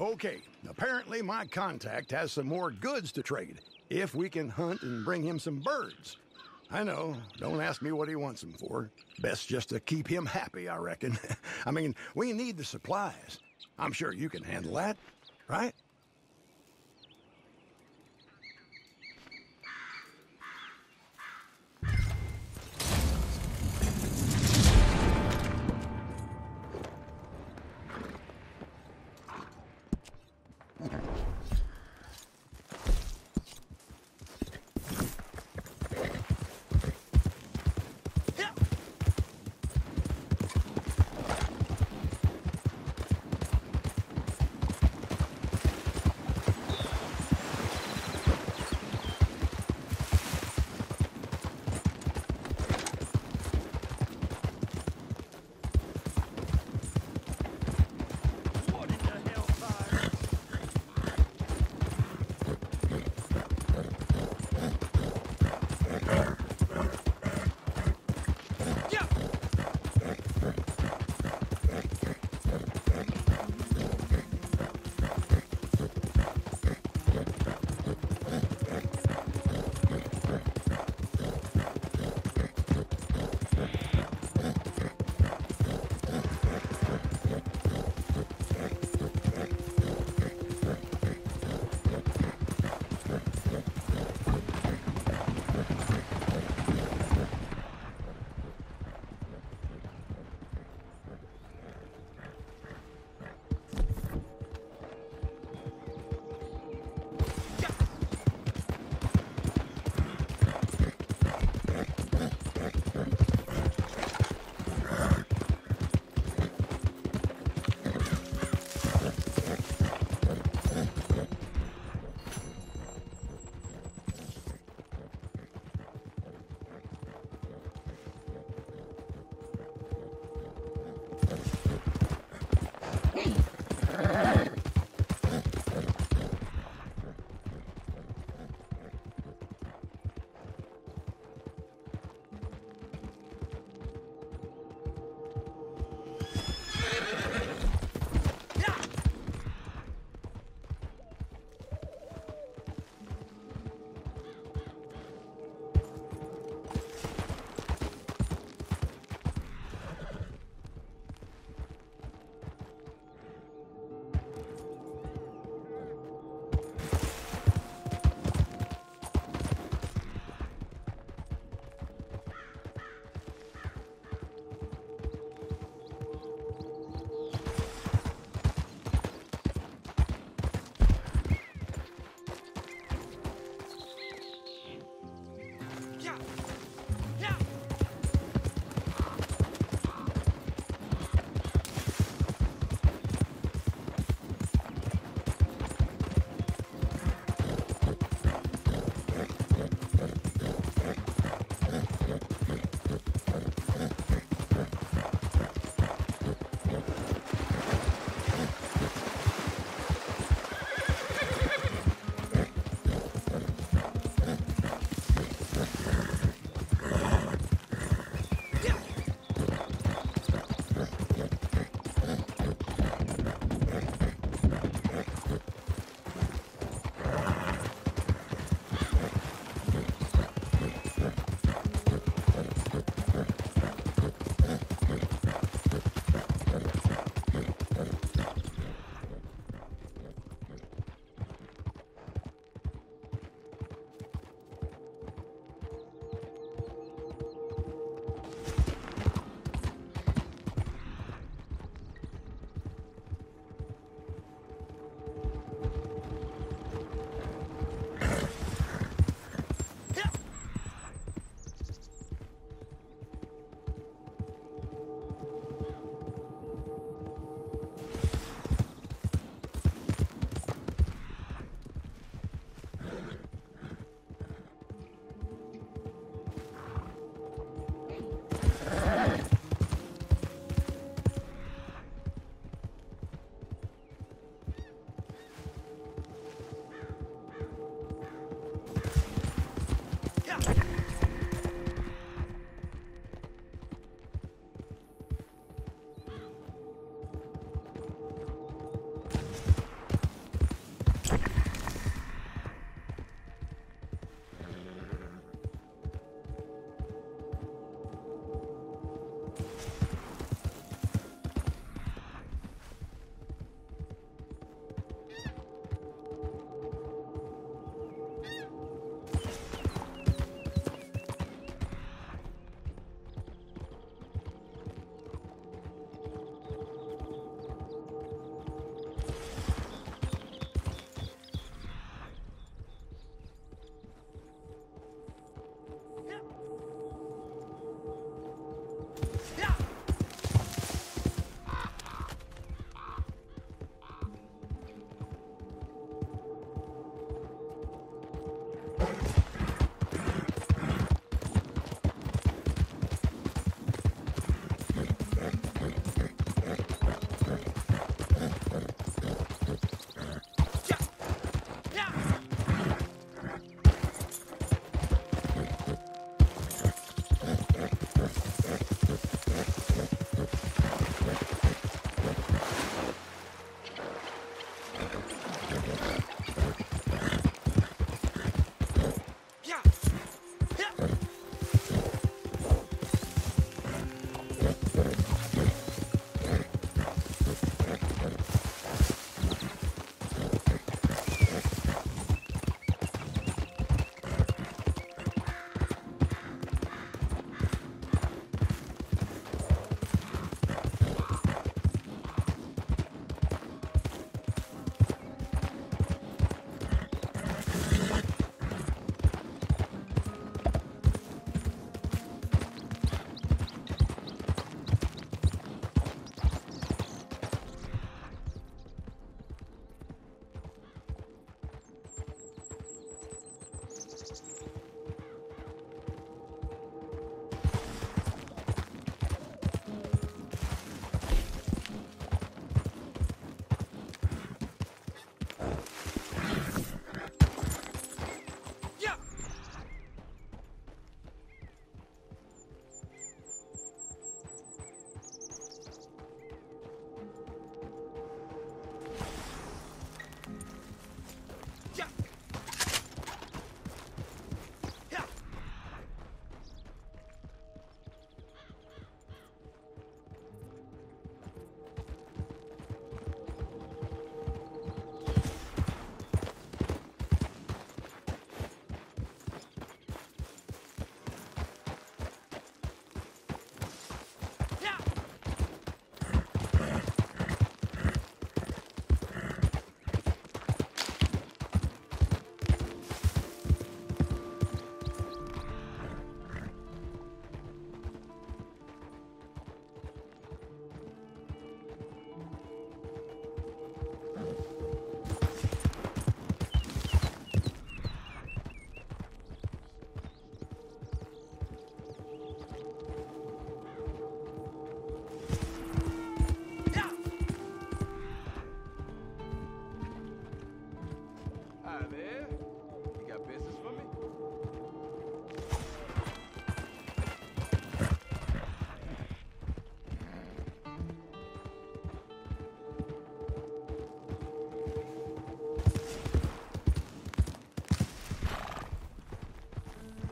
Okay, apparently my contact has some more goods to trade. If we can hunt and bring him some birds. I know, don't ask me what he wants them for. Best just to keep him happy, I reckon. I mean, we need the supplies. I'm sure you can handle that, right?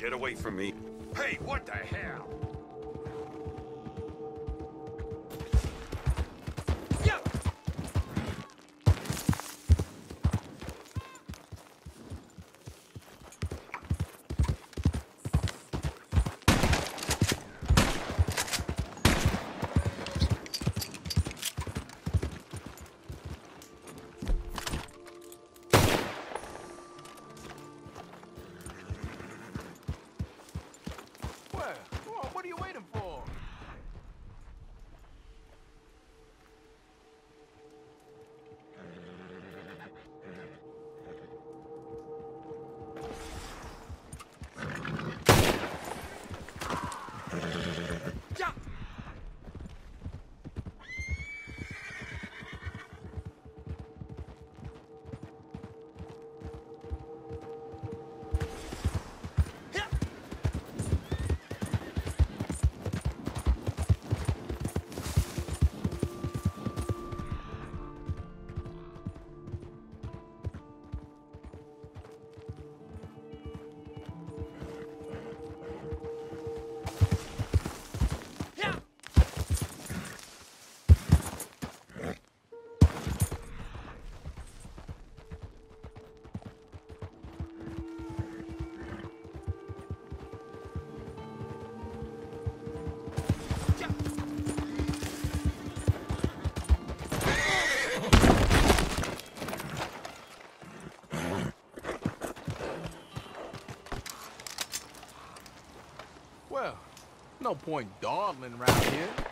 Get away from me. Hey, what the hell? No point dawdling around here.